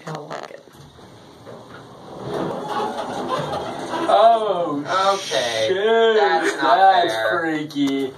kind of like it. Oh, Okay, shoot. that's not That's fair. freaky.